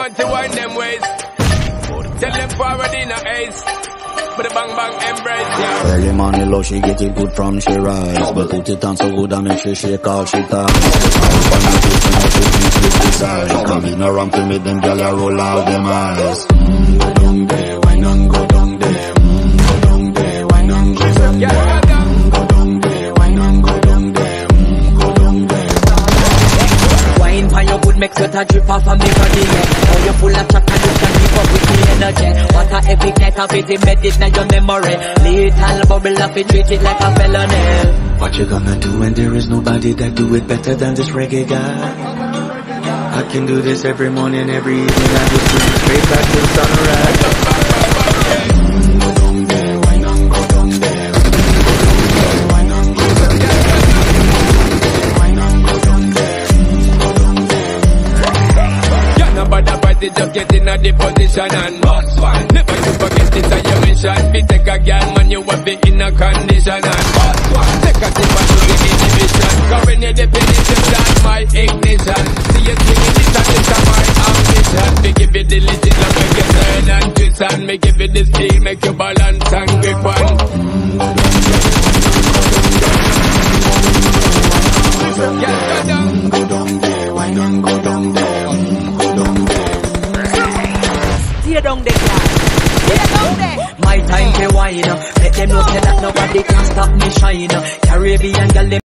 want to wind them ways. Tell them forward in a ace. Bang bang embrace, yeah. Early morning love, she get it good from she rise. But put it on so good I make she shake all she ties. Come in around to me, them gyal a roll out them eyes. Mm, make sweat a drip off of me body yeah. Oh you full of and you can keep up with the energy What a epic night of it embedded in your memory Little bubble up it treat it like a felony What you gonna do when there is nobody that do it better than this reggae guy? I can do this every morning, every evening. I just do it straight back to sunrise. It, just get in a the position and boss one. Never you forget it's a your mission. Be take a girl, man, you will be in a condition and boss one. Take a sip and you get inhibition. Cause when you dip in it, my ignition. See you swinging it and it's a my ambition. Me give you the legit and make you turn and twist and me give you the speed, make you balance and grip on. Girl Stay there? My time to wine Let them know say that nobody can stop me shine Caribbean girl